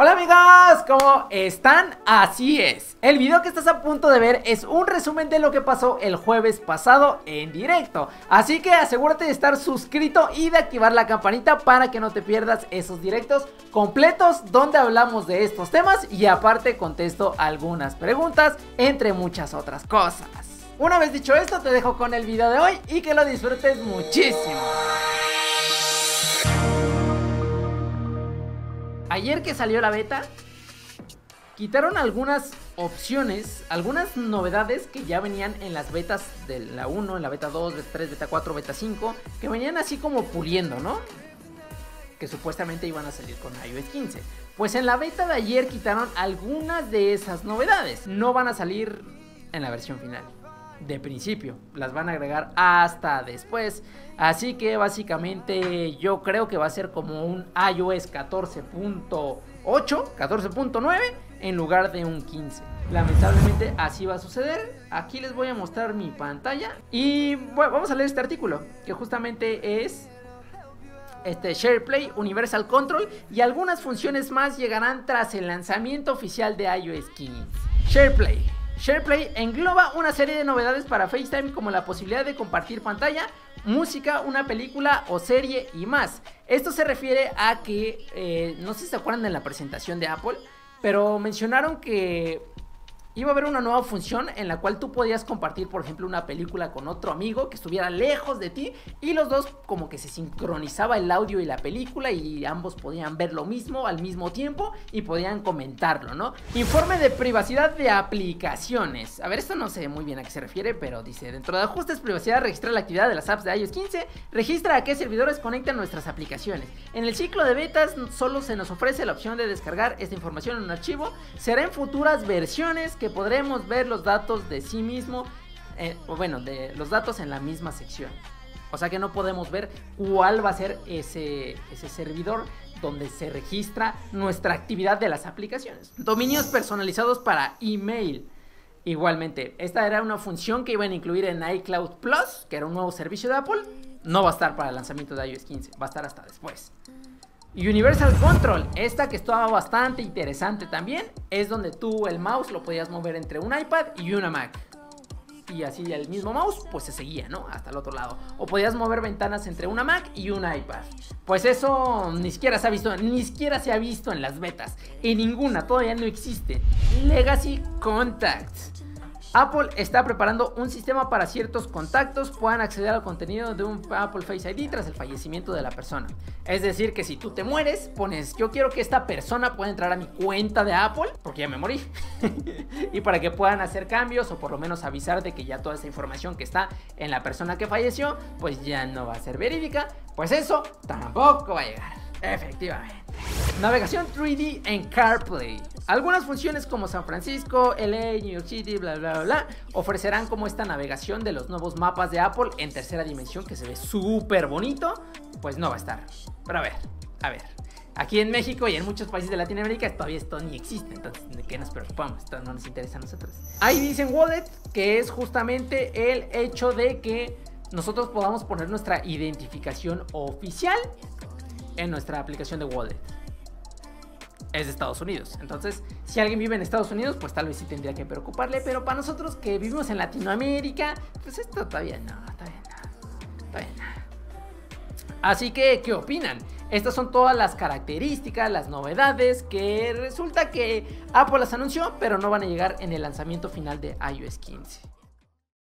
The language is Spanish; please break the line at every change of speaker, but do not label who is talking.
Hola amigos, ¿cómo están? Así es, el video que estás a punto de ver es un resumen de lo que pasó el jueves pasado en directo. Así que asegúrate de estar suscrito y de activar la campanita para que no te pierdas esos directos completos donde hablamos de estos temas y aparte contesto algunas preguntas entre muchas otras cosas. Una vez dicho esto te dejo con el video de hoy y que lo disfrutes muchísimo Ayer que salió la beta, quitaron algunas opciones, algunas novedades que ya venían en las betas de la 1, en la beta 2, beta 3, beta 4, beta 5, que venían así como puliendo, ¿no? Que supuestamente iban a salir con iOS 15. Pues en la beta de ayer quitaron algunas de esas novedades. No van a salir en la versión final de principio. Las van a agregar hasta después. Así que básicamente yo creo que va a ser como un iOS 14.8, 14.9 en lugar de un 15. Lamentablemente así va a suceder. Aquí les voy a mostrar mi pantalla. Y bueno, vamos a leer este artículo que justamente es este SharePlay, Universal Control y algunas funciones más llegarán tras el lanzamiento oficial de iOS 15. SharePlay SharePlay engloba una serie de novedades para FaceTime como la posibilidad de compartir pantalla, música, una película o serie y más. Esto se refiere a que, eh, no sé si se acuerdan de la presentación de Apple, pero mencionaron que iba a haber una nueva función en la cual tú podías compartir, por ejemplo, una película con otro amigo que estuviera lejos de ti y los dos como que se sincronizaba el audio y la película y ambos podían ver lo mismo al mismo tiempo y podían comentarlo, ¿no? Informe de privacidad de aplicaciones. A ver, esto no sé muy bien a qué se refiere, pero dice, dentro de ajustes privacidad registra la actividad de las apps de iOS 15, registra a qué servidores conectan nuestras aplicaciones. En el ciclo de betas solo se nos ofrece la opción de descargar esta información en un archivo, será en futuras versiones podremos ver los datos de sí mismo, eh, o bueno, de los datos en la misma sección. O sea que no podemos ver cuál va a ser ese, ese servidor donde se registra nuestra actividad de las aplicaciones. Dominios personalizados para email. Igualmente, esta era una función que iban a incluir en iCloud Plus, que era un nuevo servicio de Apple. No va a estar para el lanzamiento de iOS 15, va a estar hasta después. Universal Control, esta que estaba bastante interesante también, es donde tú el mouse lo podías mover entre un iPad y una Mac. Y así el mismo mouse pues se seguía, ¿no? Hasta el otro lado. O podías mover ventanas entre una Mac y un iPad. Pues eso ni siquiera se ha visto, ni siquiera se ha visto en las betas. En ninguna, todavía no existe. Legacy Contacts. Apple está preparando un sistema para ciertos contactos puedan acceder al contenido de un Apple Face ID tras el fallecimiento de la persona. Es decir, que si tú te mueres, pones yo quiero que esta persona pueda entrar a mi cuenta de Apple, porque ya me morí. y para que puedan hacer cambios o por lo menos avisar de que ya toda esa información que está en la persona que falleció, pues ya no va a ser verídica. Pues eso tampoco va a llegar. Efectivamente. Navegación 3D en CarPlay. Algunas funciones como San Francisco, LA, New York City, bla bla bla, bla ofrecerán como esta navegación de los nuevos mapas de Apple en tercera dimensión que se ve súper bonito. Pues no va a estar. Pero a ver, a ver. Aquí en México y en muchos países de Latinoamérica todavía esto ni existe, entonces ¿de qué nos preocupamos? Esto no nos interesa a nosotros. Ahí dicen Wallet, que es justamente el hecho de que nosotros podamos poner nuestra identificación oficial en nuestra aplicación de Wallet. Es de Estados Unidos. Entonces, si alguien vive en Estados Unidos, pues tal vez sí tendría que preocuparle. Pero para nosotros que vivimos en Latinoamérica, pues esto todavía no, todavía no, todavía no. Así que, ¿qué opinan? Estas son todas las características, las novedades que resulta que Apple las anunció, pero no van a llegar en el lanzamiento final de iOS 15.